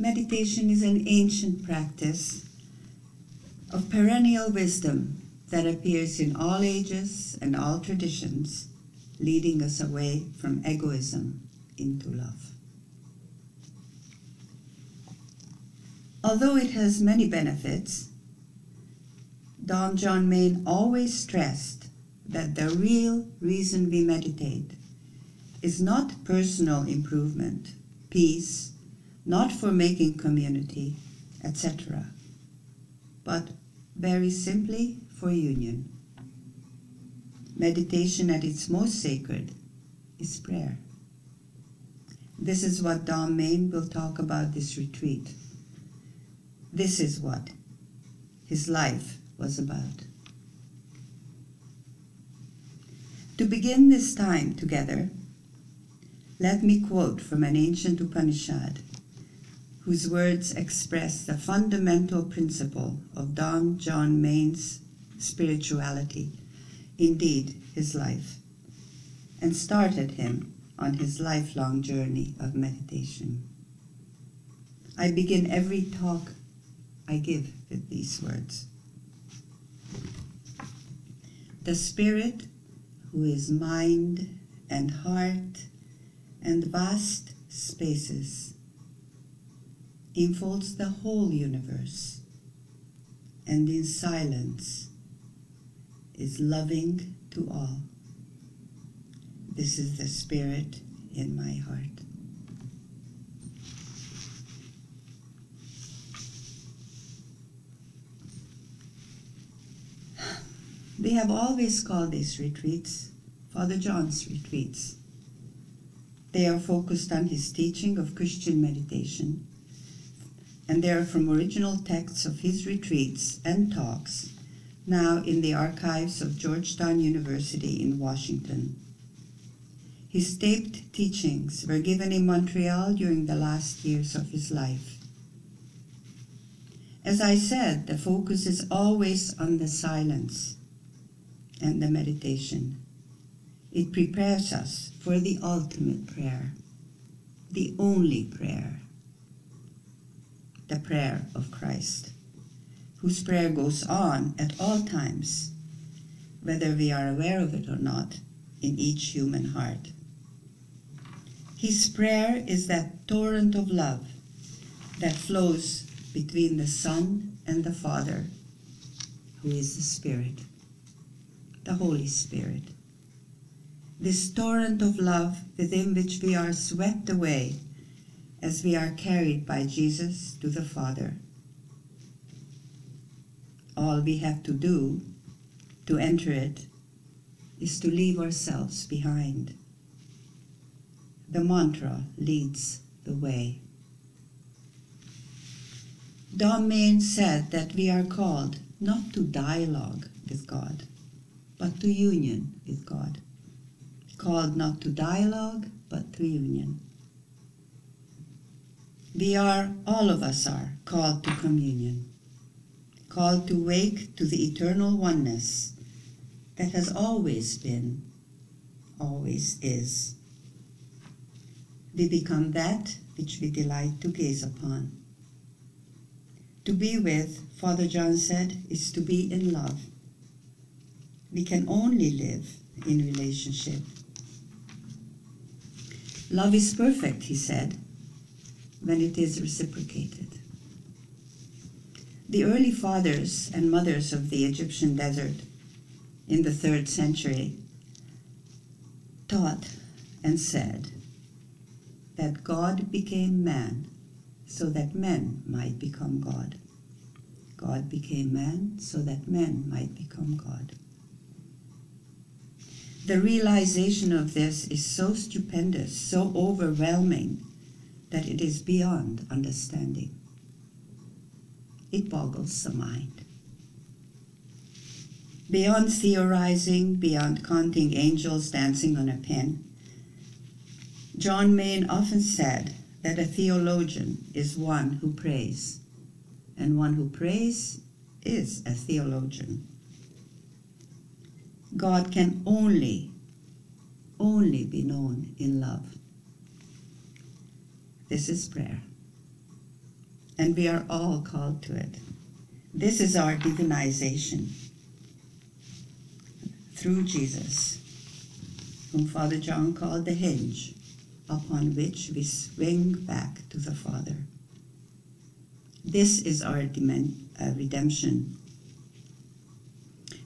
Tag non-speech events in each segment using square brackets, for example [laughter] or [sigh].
Meditation is an ancient practice of perennial wisdom that appears in all ages and all traditions, leading us away from egoism into love. Although it has many benefits, Dom John Main always stressed that the real reason we meditate is not personal improvement, peace, not for making community, etc., but very simply for union. Meditation at its most sacred is prayer. This is what Dom Main will talk about this retreat. This is what his life was about. To begin this time together, let me quote from an ancient Upanishad whose words express the fundamental principle of Dom John Main's spirituality, indeed his life, and started him on his lifelong journey of meditation. I begin every talk I give with these words. The Spirit, who is mind and heart and vast spaces, enfolds the whole universe and in silence is loving to all. This is the Spirit in my heart. [sighs] We have always called these retreats Father John's retreats. They are focused on his teaching of Christian meditation, and they are from original texts of his retreats and talks, now in the archives of Georgetown University in Washington. His taped teachings were given in Montreal during the last years of his life. As I said, the focus is always on the silence and the meditation. It prepares us for the ultimate prayer, the only prayer, the prayer of Christ, whose prayer goes on at all times, whether we are aware of it or not, in each human heart. His prayer is that torrent of love that flows between the Son and the Father, who is the Spirit the Holy Spirit. This torrent of love within which we are swept away as we are carried by Jesus to the Father. All we have to do to enter it is to leave ourselves behind. The mantra leads the way. Dom Main said that we are called not to dialogue with God, but to union with God. Called not to dialogue, but to union. We are, all of us are, called to communion, called to wake to the eternal oneness that has always been, always is. We become that which we delight to gaze upon. To be with, Father John said, is to be in love. We can only live in relationship. Love is perfect, he said, when it is reciprocated. The early fathers and mothers of the Egyptian desert in the third century taught and said that God became man so that men might become God. God became man so that men might become God. The realization of this is so stupendous, so overwhelming, that it is beyond understanding. It boggles the mind. Beyond theorizing, beyond counting angels dancing on a pin, John Main often said that a theologian is one who prays, and one who prays is a theologian. God can only, only be known in love. This is prayer. and we are all called to it. This is our divinization through Jesus, whom Father John called the hinge upon which we swing back to the Father. This is our uh, redemption.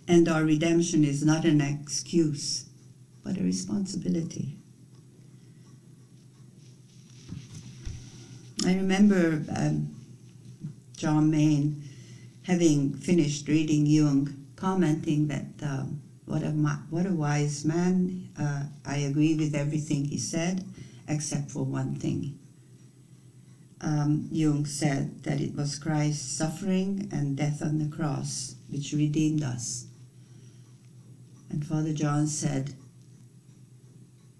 And our redemption is not an excuse, but a responsibility. I remember um, John Main having finished reading Jung, commenting that um, what, a, what a wise man. Uh, I agree with everything he said, except for one thing. Um, Jung said that it was Christ's suffering and death on the cross which redeemed us. And Father John said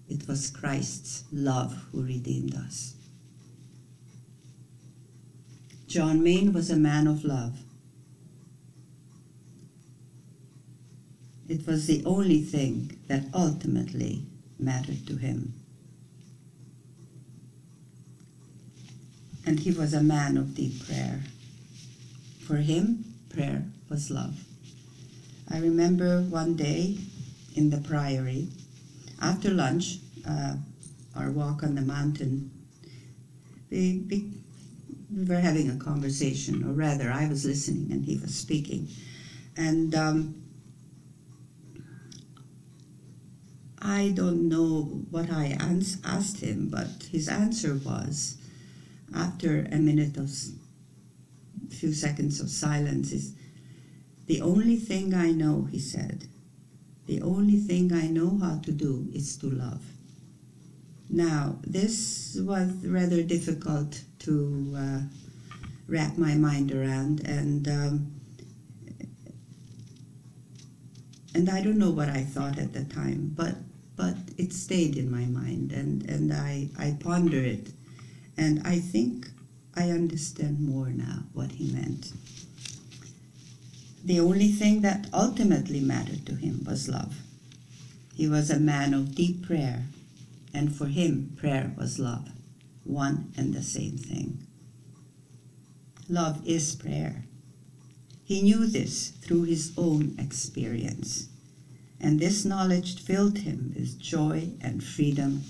it was Christ's love who redeemed us. John Main was a man of love. It was the only thing that ultimately mattered to him. And he was a man of deep prayer. For him, prayer was love. I remember one day in the priory, after lunch, uh, our walk on the mountain, we, we, we, were having a conversation, or rather, I was listening and he was speaking. And um, I don't know what I asked him, but his answer was, after a minute of few seconds of silence, is the only thing I know, he said, the only thing I know how to do is to love. Now, this was rather difficult to uh, wrap my mind around, and um, and I don't know what I thought at the time, but but it stayed in my mind and, and I, I ponder it. And I think I understand more now what he meant. The only thing that ultimately mattered to him was love. He was a man of deep prayer, and for him, prayer was love, one and the same thing. Love is prayer. He knew this through his own experience and this knowledge filled him with joy and freedom,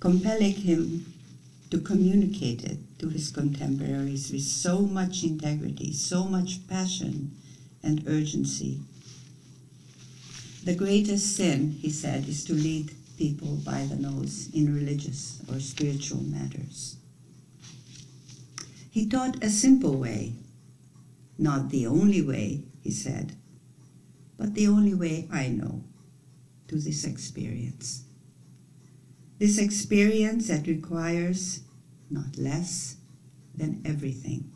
compelling him to communicate it to his contemporaries with so much integrity, so much passion and urgency. The greatest sin, he said, is to lead people by the nose in religious or spiritual matters. He taught a simple way, not the only way, he said, but the only way I know to this experience. This experience that requires not less than everything.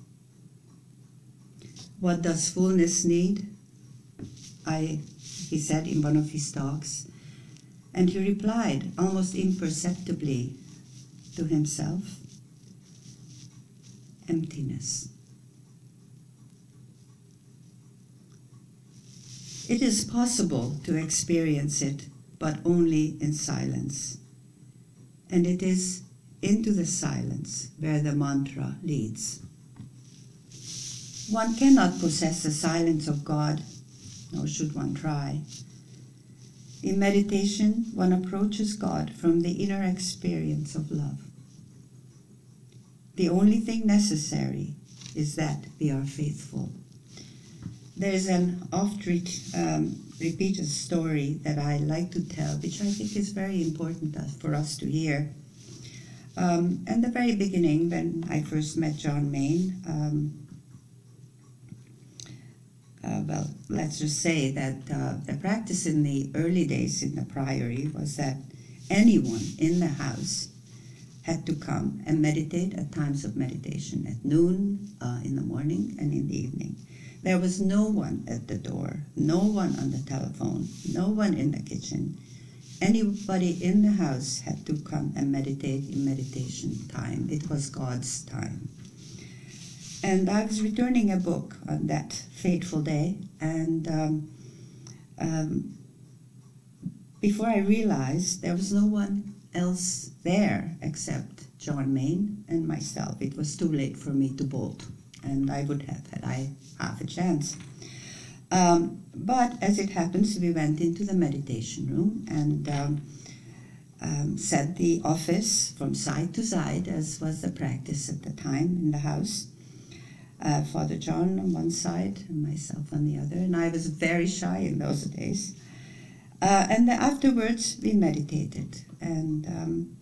What does fullness need? I, he said in one of his talks, and he replied almost imperceptibly to himself emptiness. It is possible to experience it, but only in silence. And it is into the silence where the mantra leads. One cannot possess the silence of God, nor should one try. In meditation, one approaches God from the inner experience of love. The only thing necessary is that we are faithful. There's an oft um, repeated story that I like to tell, which I think is very important for us to hear. Um, in the very beginning, when I first met John Main, um, uh, well, let's just say that uh, the practice in the early days in the priory was that anyone in the house had to come and meditate at times of meditation at noon, uh, in the morning, and in the evening. There was no one at the door, no one on the telephone, no one in the kitchen. Anybody in the house had to come and meditate in meditation time. It was God's time. And I was returning a book on that fateful day, and um, um, before I realized there was no one else there except John Main and myself. It was too late for me to bolt, and I would have had I half a chance. Um, but as it happens, we went into the meditation room and um, um, set the office from side to side, as was the practice at the time in the house. Uh, Father John on one side and myself on the other, and I was very shy in those days. Uh, and afterwards, we meditated, and um,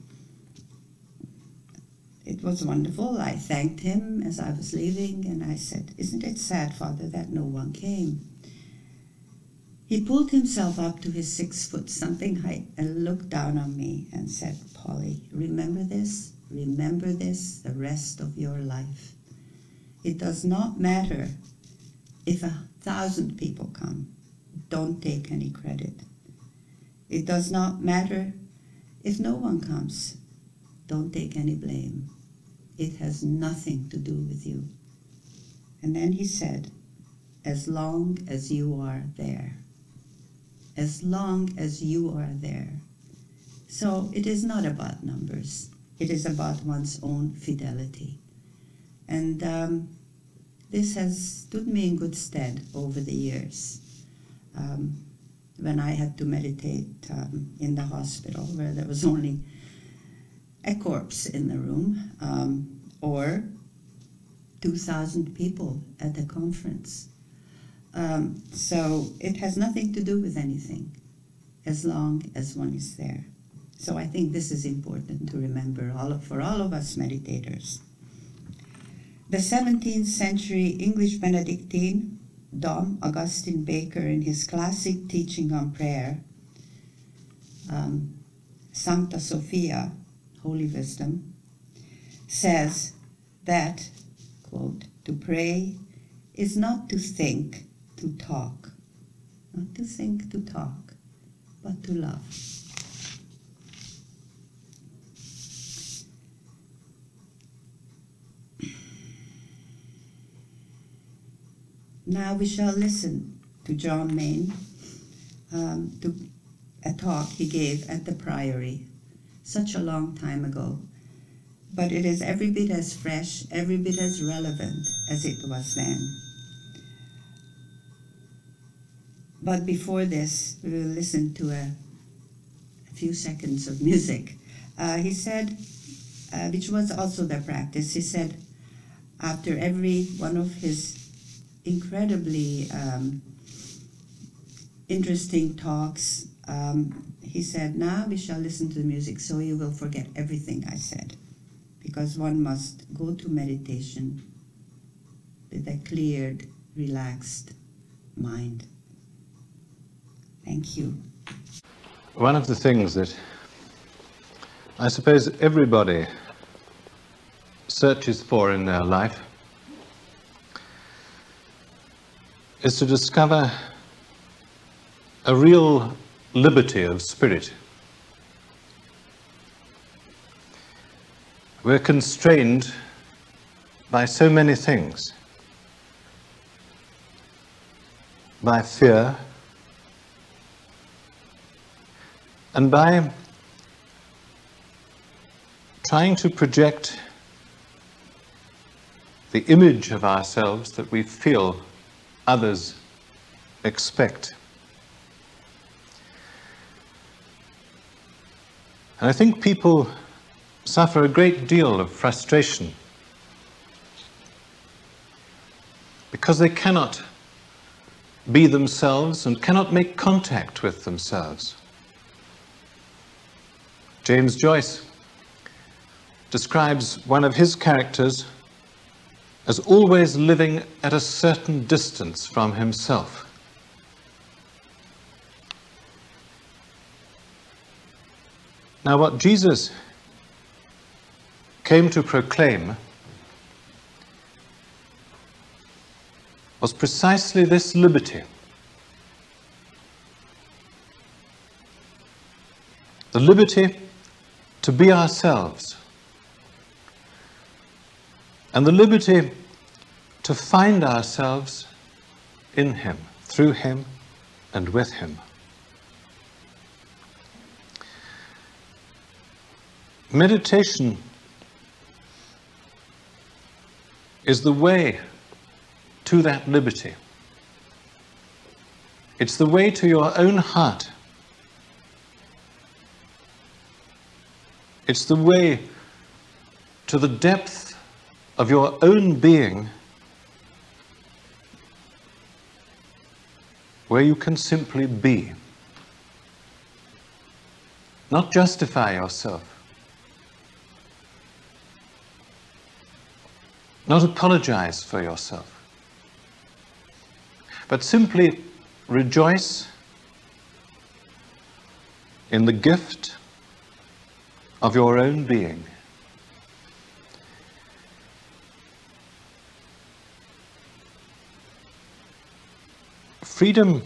it was wonderful. I thanked him as I was leaving, and I said, Isn't it sad, Father, that no one came? He pulled himself up to his six foot something height and looked down on me and said, Polly, remember this? Remember this the rest of your life. It does not matter if a thousand people come. Don't take any credit. It does not matter if no one comes. Don't take any blame. It has nothing to do with you. And then he said, as long as you are there as long as you are there. So it is not about numbers, it is about one's own fidelity. And um, this has stood me in good stead over the years. Um, when I had to meditate um, in the hospital where there was only a corpse in the room, um, or 2,000 people at a conference. Um, so it has nothing to do with anything as long as one is there. So I think this is important to remember all of, for all of us meditators. The 17th century English Benedictine, Dom Augustine Baker, in his classic teaching on prayer, um, Sancta Sophia, Holy Wisdom, says that, quote, to pray is not to think, to talk. Not to think, to talk, but to love. Now we shall listen to John Main, um, to a talk he gave at the Priory such a long time ago. But it is every bit as fresh, every bit as relevant as it was then. But before this, we will listen to a, a few seconds of music. Uh, he said, uh, which was also the practice, he said, after every one of his incredibly um, interesting talks, um, he said, Now we shall listen to the music so you will forget everything I said. Because one must go to meditation with a cleared, relaxed mind. Thank you. One of the things that I suppose everybody searches for in their life is to discover a real liberty of spirit. We're constrained by so many things by fear, And by trying to project the image of ourselves that we feel others expect. And I think people suffer a great deal of frustration because they cannot be themselves and cannot make contact with themselves. James Joyce describes one of his characters as always living at a certain distance from himself. Now, what Jesus came to proclaim was precisely this liberty. The liberty to be ourselves, and the liberty to find ourselves in Him, through Him, and with Him. meditation is the way to that liberty. It's the way to your own heart. It's the way to the depth of your own being where you can simply be. Not justify yourself. Not apologize for yourself. But simply rejoice in the gift of your own being. Freedom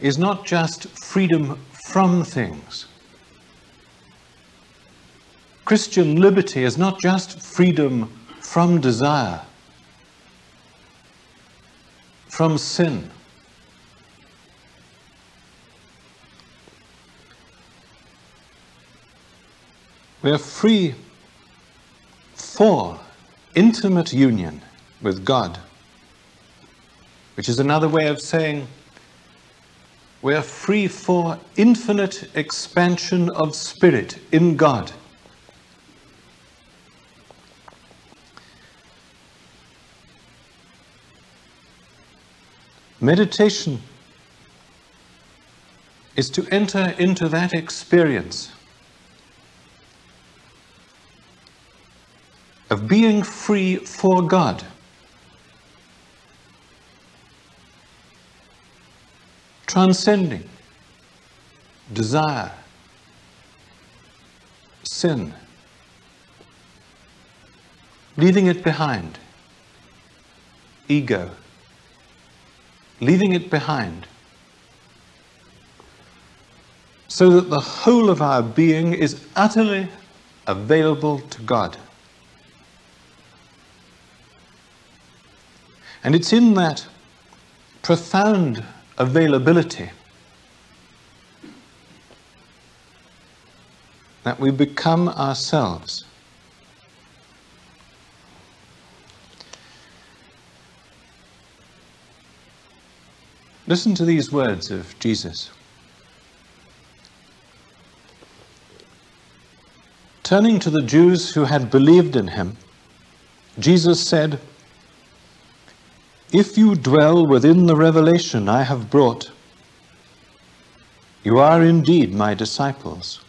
is not just freedom from things. Christian liberty is not just freedom from desire, from sin. We are free for intimate union with God, which is another way of saying we are free for infinite expansion of spirit in God. Meditation is to enter into that experience of being free for God. Transcending desire, sin, leaving it behind, ego, leaving it behind, so that the whole of our being is utterly available to God. And it's in that profound availability that we become ourselves. Listen to these words of Jesus. Turning to the Jews who had believed in him, Jesus said, If you dwell within the revelation I have brought, you are indeed my disciples.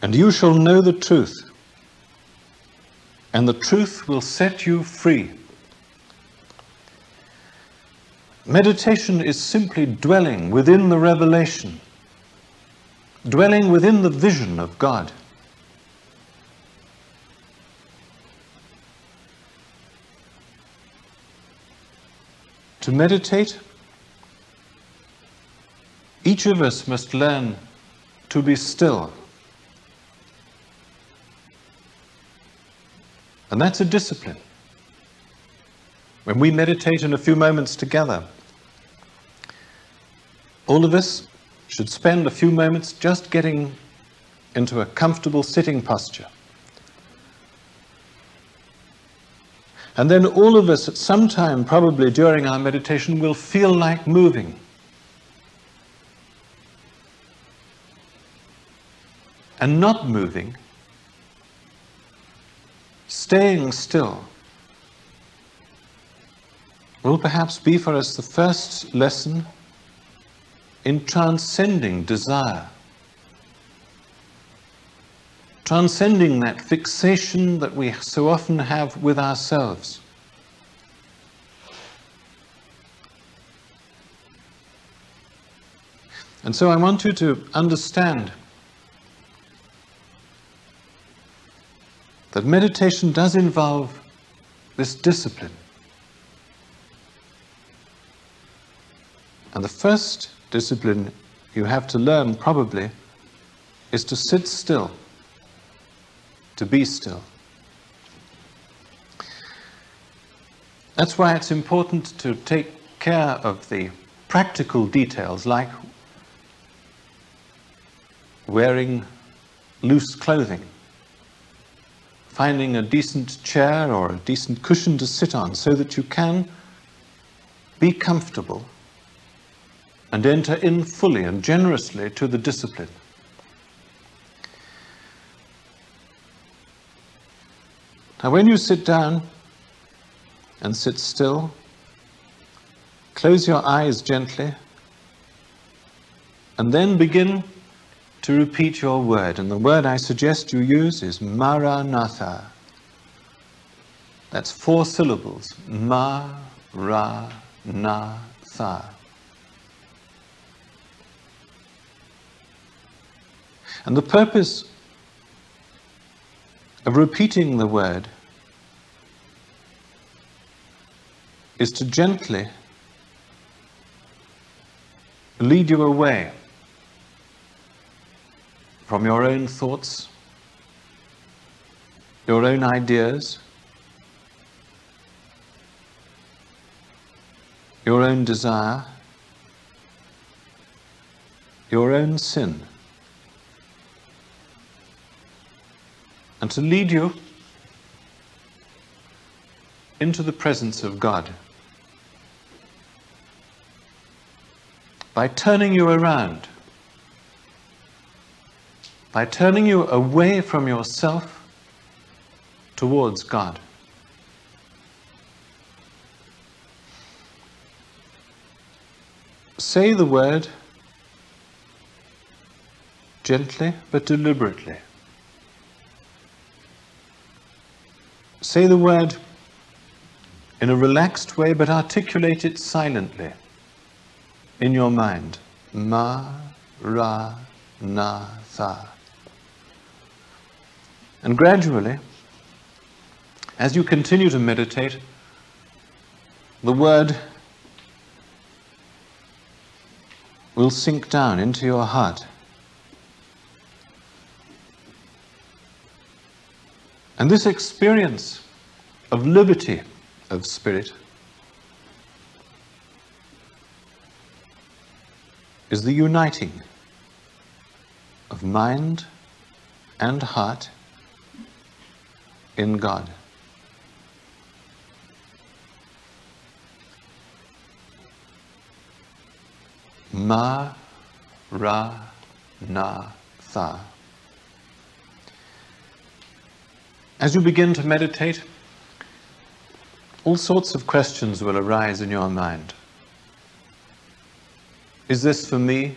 And you shall know the truth, and the truth will set you free. Meditation is simply dwelling within the revelation, dwelling within the vision of God. To meditate, each of us must learn to be still. And that's a discipline. When we meditate in a few moments together, all of us should spend a few moments just getting into a comfortable sitting posture. And then all of us at some time, probably during our meditation, will feel like moving. And not moving, staying still, will perhaps be for us the first lesson in transcending desire, transcending that fixation that we so often have with ourselves. And so I want you to understand that meditation does involve this discipline. And the first discipline you have to learn probably is to sit still, to be still. That's why it's important to take care of the practical details like wearing loose clothing, finding a decent chair or a decent cushion to sit on so that you can be comfortable and enter in fully and generously to the discipline. Now, when you sit down and sit still, close your eyes gently, and then begin to repeat your word. And the word I suggest you use is Maranatha. That's four syllables. Ma-ra-na-tha. And the purpose repeating the word is to gently lead you away from your own thoughts, your own ideas, your own desire, your own sin. And to lead you into the presence of God by turning you around, by turning you away from yourself towards God. Say the word gently but deliberately. Say the word in a relaxed way, but articulate it silently in your mind. Ma, ra, na, tha. And gradually, as you continue to meditate, the word will sink down into your heart. And this experience of liberty of spirit is the uniting of mind and heart in God. Ma, Ra, Na, Tha. As you begin to meditate, all sorts of questions will arise in your mind. Is this for me?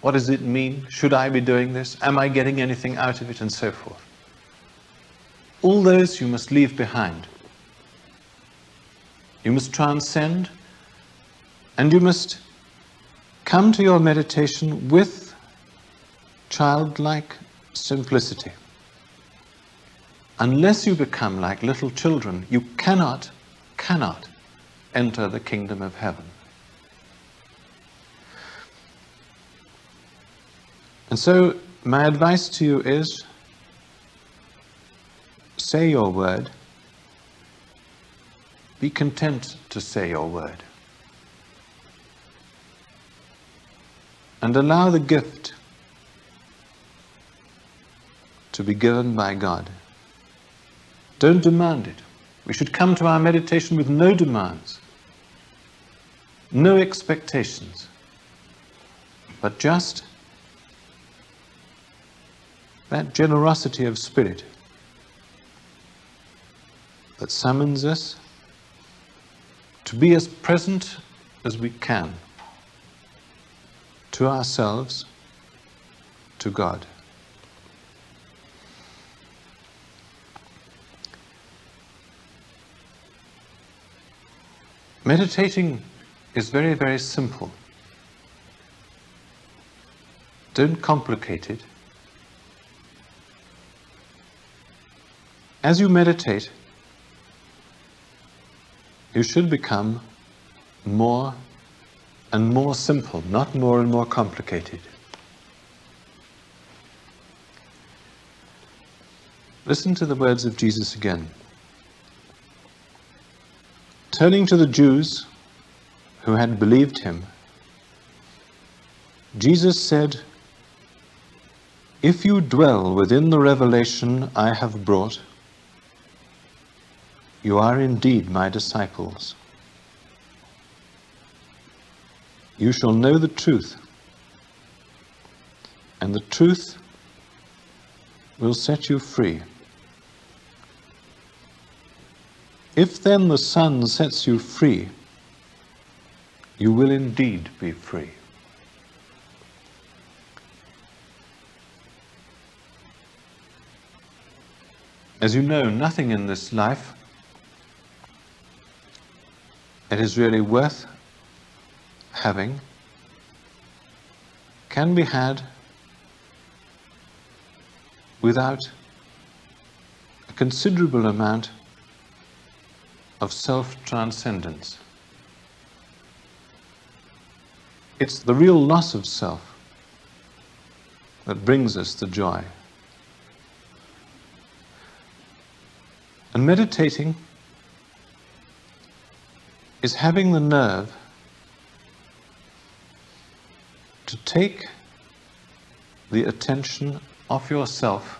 What does it mean? Should I be doing this? Am I getting anything out of it? And so forth. All those you must leave behind. You must transcend and you must come to your meditation with childlike simplicity. Unless you become like little children, you cannot, cannot enter the kingdom of heaven. And so, my advice to you is say your word. Be content to say your word. And allow the gift to be given by God. Don't demand it. We should come to our meditation with no demands, no expectations, but just that generosity of spirit that summons us to be as present as we can to ourselves, to God. Meditating is very, very simple. Don't complicate it. As you meditate, you should become more and more simple, not more and more complicated. Listen to the words of Jesus again. Turning to the Jews who had believed him, Jesus said, If you dwell within the revelation I have brought, you are indeed my disciples. You shall know the truth, and the truth will set you free. If then the Son sets you free, you will indeed be free. As you know, nothing in this life that is really worth having can be had without a considerable amount of self-transcendence. It's the real loss of self that brings us the joy. And meditating is having the nerve to take the attention of yourself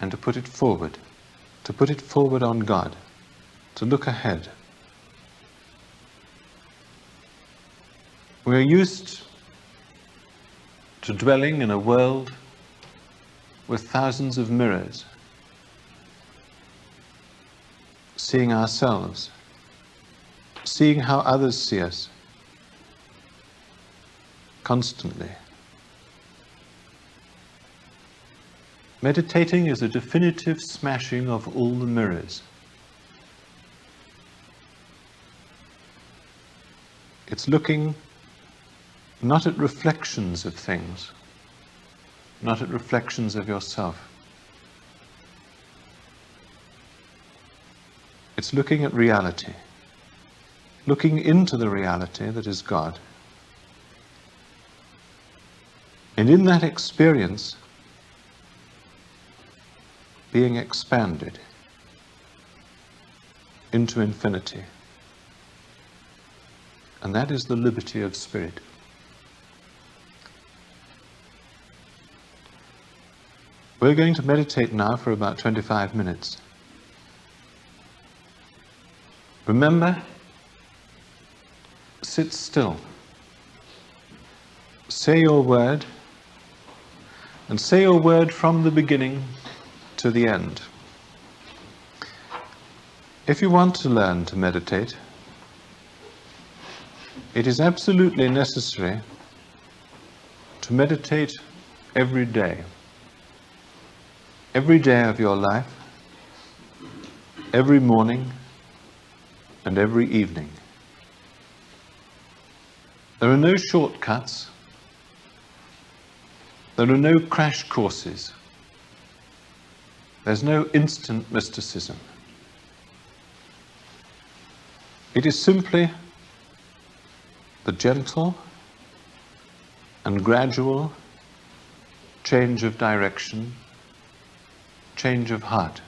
and to put it forward, to put it forward on God, to look ahead. We are used to dwelling in a world with thousands of mirrors seeing ourselves, seeing how others see us constantly. Meditating is a definitive smashing of all the mirrors. It's looking not at reflections of things, not at reflections of yourself, It's looking at reality, looking into the reality that is God. And in that experience, being expanded into infinity. And that is the liberty of spirit. We're going to meditate now for about 25 minutes. Remember, sit still. Say your word, and say your word from the beginning to the end. If you want to learn to meditate, it is absolutely necessary to meditate every day. Every day of your life, every morning, and every evening. There are no shortcuts. There are no crash courses. There's no instant mysticism. It is simply the gentle and gradual change of direction, change of heart.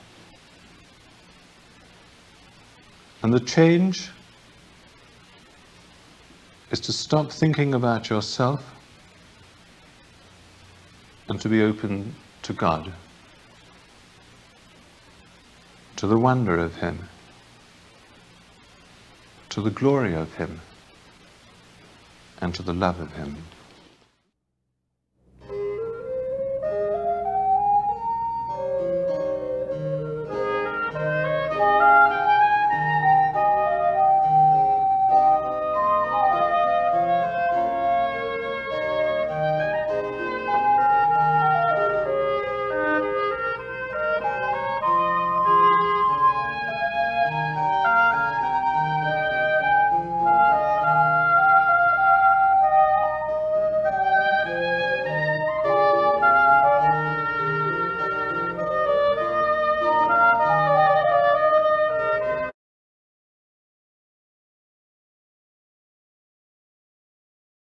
And the change is to stop thinking about yourself and to be open to God, to the wonder of Him, to the glory of Him, and to the love of Him.